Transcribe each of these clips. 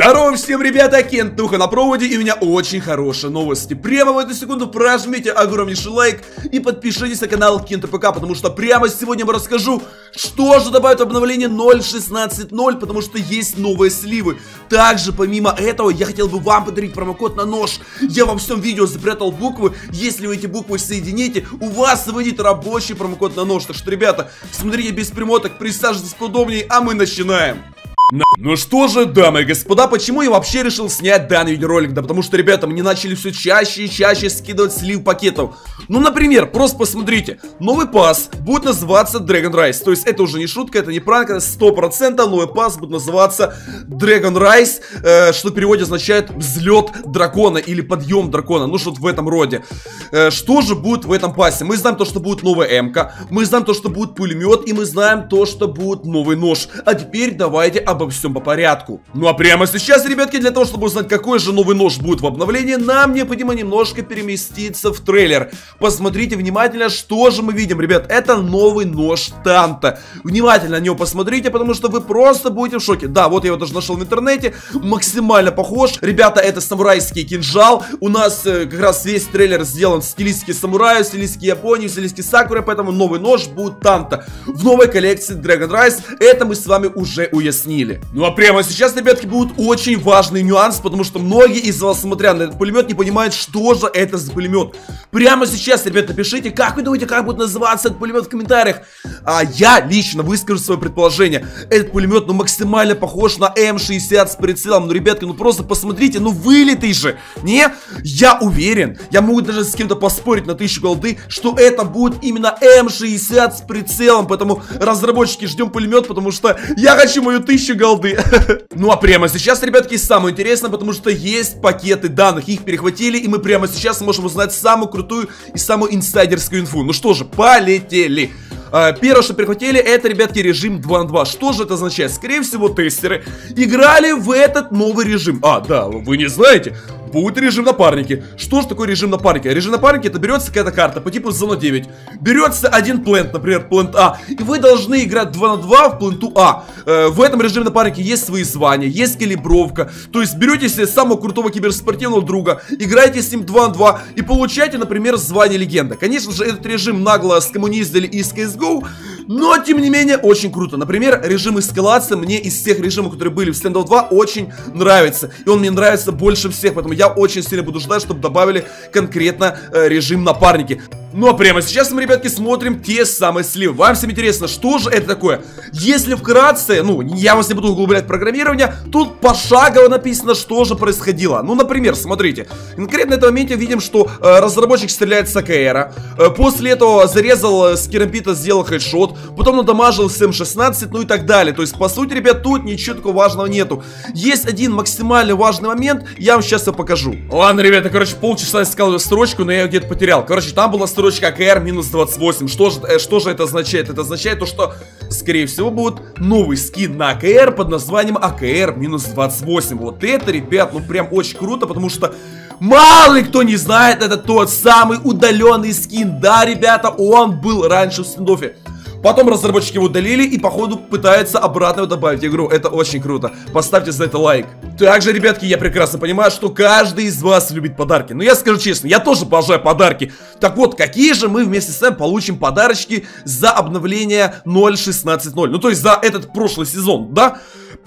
Здорово всем, ребята, Кентуха на проводе, и у меня очень хорошие новости. Прямо в эту секунду прожмите огромнейший лайк и подпишитесь на канал Кента ПК, потому что прямо сегодня я расскажу, что же добавят обновление 0.16.0, потому что есть новые сливы. Также, помимо этого, я хотел бы вам подарить промокод на нож. Я во всем видео запрятал буквы, если вы эти буквы соедините, у вас выйдет рабочий промокод на нож. Так что, ребята, смотрите без примоток, присаживайтесь поудобнее, а мы начинаем. Ну что же, дамы и господа, почему я вообще решил снять данный видеоролик? Да потому что, ребята, мне начали все чаще и чаще скидывать слив пакетов. Ну, например, просто посмотрите, новый пас будет называться Dragon Rise. То есть это уже не шутка, это не пранк, это 100% новый пас будет называться Dragon Rise, э, что в переводе означает взлет дракона или подъем дракона. Ну, что-то в этом роде. Э, что же будет в этом пасе? Мы знаем то, что будет новая МК, мы знаем то, что будет пулемет, и мы знаем то, что будет новый нож. А теперь давайте об обо всем по порядку. Ну а прямо сейчас, ребятки, для того, чтобы узнать, какой же новый нож будет в обновлении, нам необходимо немножко переместиться в трейлер. Посмотрите внимательно, что же мы видим, ребят. Это новый нож Танта. Внимательно на него посмотрите, потому что вы просто будете в шоке. Да, вот я его даже нашел в интернете, максимально похож. Ребята, это самурайский кинжал. У нас э, как раз весь трейлер сделан в стилистике самурая, в стилистике Японии, в стилистике Сакуры, поэтому новый нож будет Танта. В новой коллекции Dragon Rise это мы с вами уже уяснили поняли. Ну а прямо сейчас, ребятки, будет очень важный нюанс, потому что многие из вас, смотря на этот пулемет, не понимают, что же это за пулемет. Прямо сейчас, ребят, напишите, как вы думаете, как будет называться этот пулемет в комментариях. А я лично выскажу свое предположение. Этот пулемет, ну, максимально похож на М60 с прицелом. Ну, ребятки, ну просто посмотрите, ну вылитый же. Не? Я уверен, я могу даже с кем-то поспорить на тысячу голды, что это будет именно М60 с прицелом. Поэтому разработчики ждем пулемет, потому что я хочу мою тысячу голды. ну а прямо сейчас, ребятки, самое интересное, потому что есть пакеты данных, их перехватили, и мы прямо сейчас можем узнать самую крутую и самую инсайдерскую инфу. Ну что же, полетели. А, первое, что перехватили, это, ребятки, режим 2 на 2. Что же это означает? Скорее всего, тестеры играли в этот новый режим. А, да, вы не знаете, будет режим напарники. Что же такое режим напарники? Режим напарники это берется какая-то карта по типу зона 9. Берется один плент, например, плент А. И вы должны играть 2 на 2 в пленту А. Э, в этом режиме напарники есть свои звания, есть калибровка. То есть берете себе самого крутого киберспортивного друга, играете с ним 2 на 2 и получаете, например, звание легенда. Конечно же, этот режим нагло скоммуниздили из CSGO. Но, тем не менее, очень круто. Например, режим эскалации мне из всех режимов, которые были в Standoff 2, очень нравится. И он мне нравится больше всех, поэтому я очень сильно буду ждать, чтобы добавили конкретно э, режим напарники. Ну а прямо сейчас мы, ребятки, смотрим те самые сливы. Вам всем интересно, что же это такое? Если вкратце, ну, я вас не буду углублять программирование, тут пошагово написано, что же происходило. Ну, например, смотрите, конкретно в этом моменте видим, что э, разработчик стреляет с АКРа, э, после этого зарезал э, с керампита, сделал хедшот, потом надамажил с М16, ну и так далее. То есть, по сути, ребят, тут ничего такого важного нету. Есть один максимально важный момент, я вам сейчас его покажу. Ладно, ребята, короче, полчаса искал строчку, но я ее где-то потерял. Короче, там была строчка АКР минус 28. Что же, э, что же это означает? Это означает то, что, скорее всего, будет новый скин на АКР под названием АКР минус 28. Вот это, ребят, ну прям очень круто, потому что Мало ли кто не знает, это тот самый удаленный скин. Да, ребята, он был раньше в стендофе. Потом разработчики его удалили и походу пытаются обратно добавить игру. Это очень круто. Поставьте за это лайк. Также, ребятки, я прекрасно понимаю, что каждый из вас любит подарки. Но я скажу честно, я тоже обожаю подарки. Так вот, какие же мы вместе с вами получим подарочки за обновление 0.16.0? Ну, то есть за этот прошлый сезон, да?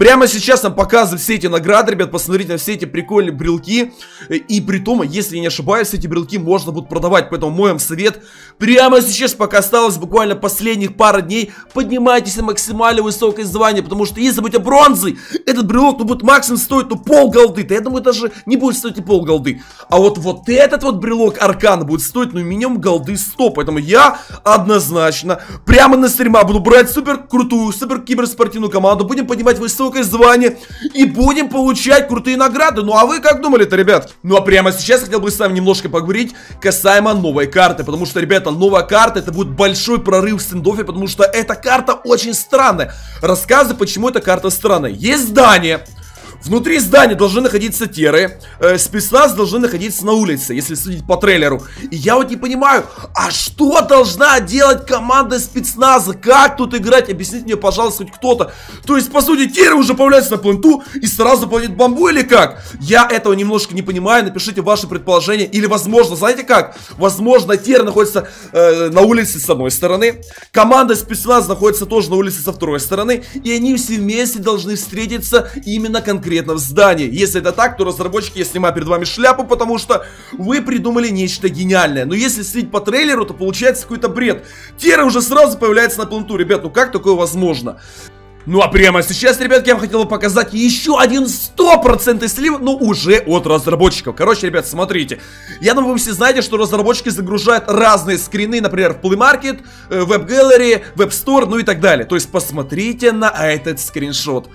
Прямо сейчас нам показывают все эти награды, ребят, посмотрите на все эти прикольные брелки. И при том, если я не ошибаюсь, эти брелки можно будет продавать, поэтому мой вам совет, прямо сейчас, пока осталось буквально последних пара дней, поднимайтесь на максимально высокое звание, потому что если быть бронзой, этот брелок, ну, будет максимум стоить, ну, пол голды, то я думаю, даже не будет стоить и пол голды. А вот вот этот вот брелок аркана будет стоить, ну, минимум голды 100, поэтому я однозначно прямо на стрима буду брать супер крутую, супер киберспортивную команду, будем поднимать высокое высокое звание и будем получать крутые награды. Ну а вы как думали-то, ребят? Ну а прямо сейчас хотел бы с вами немножко поговорить касаемо новой карты, потому что, ребята, новая карта это будет большой прорыв в стендофе, потому что эта карта очень странная. Рассказы, почему эта карта странная. Есть здание, Внутри здания должны находиться теры, э, спецназ должны находиться на улице, если судить по трейлеру. И я вот не понимаю, а что должна делать команда спецназа? Как тут играть? Объясните мне, пожалуйста, хоть кто-то. То есть, по сути, теры уже появляются на пленту и сразу планет бомбу или как? Я этого немножко не понимаю, напишите ваши предположения. Или, возможно, знаете как? Возможно, теры находятся э, на улице с одной стороны, команда спецназа находится тоже на улице со второй стороны, и они все вместе должны встретиться именно конкретно в здании. Если это так, то разработчики, я снимаю перед вами шляпу, потому что вы придумали нечто гениальное. Но если следить по трейлеру, то получается какой-то бред. Тера уже сразу появляется на пленту. Ребят, ну как такое возможно? Ну а прямо сейчас, ребятки, я вам хотел показать еще один стопроцентный слив, но уже от разработчиков. Короче, ребят, смотрите. Я думаю, вы все знаете, что разработчики загружают разные скрины, например, в Play Market, э, Web Gallery, Web Store, ну и так далее. То есть посмотрите на этот скриншот.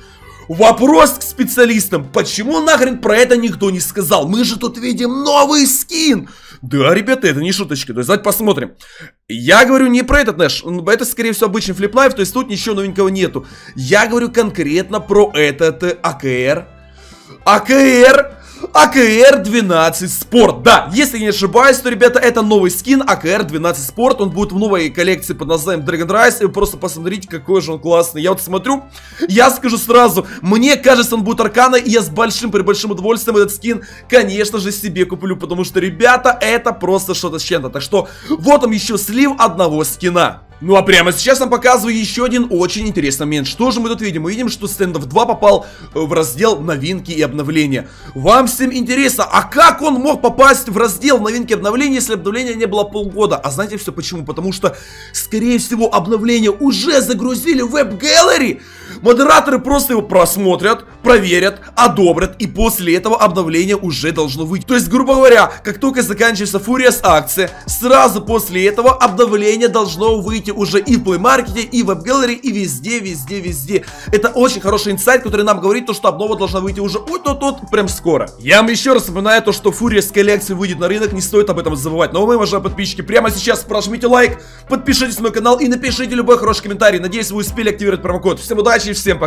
Вопрос к специалистам. Почему нахрен про это никто не сказал? Мы же тут видим новый скин. Да, ребята, это не шуточки. То есть давайте посмотрим. Я говорю не про этот Нэш. Это, скорее всего, обычный флиплайф. То есть тут ничего новенького нету. Я говорю конкретно про этот э, АКР. АКР АКР-12 Спорт. Да, если не ошибаюсь, то, ребята, это новый скин АКР-12 Спорт. Он будет в новой коллекции под названием Dragon Rise. И вы просто посмотрите, какой же он классный. Я вот смотрю, я скажу сразу, мне кажется, он будет аркана, и я с большим, при большим удовольствием этот скин, конечно же, себе куплю. Потому что, ребята, это просто что-то с чем-то. Так что, вот он еще слив одного скина. Ну а прямо сейчас нам показываю еще один очень интересный момент. Что же мы тут видим? Мы видим, что Стендов 2 попал э, в раздел новинки и обновления. Вам всем интересно, а как он мог попасть в раздел новинки и обновления, если обновления не было полгода? А знаете все почему? Потому что, скорее всего, обновление уже загрузили в Web Gallery. Модераторы просто его просмотрят, проверят, одобрят, и после этого обновление уже должно выйти. То есть, грубо говоря, как только заканчивается Furious акция, сразу после этого обновление должно выйти уже и в Play Market, и в Web Gallery, и везде, везде, везде. Это очень хороший инсайт, который нам говорит, то, что обнова должна выйти уже вот-вот-вот, прям скоро. Я вам еще раз напоминаю то, что Furious коллекция выйдет на рынок, не стоит об этом забывать. Но вы, уважаемые подписчики, прямо сейчас прожмите лайк, подпишитесь на мой канал и напишите любой хороший комментарий. Надеюсь, вы успели активировать промокод. Всем удачи! удачи, всем пока.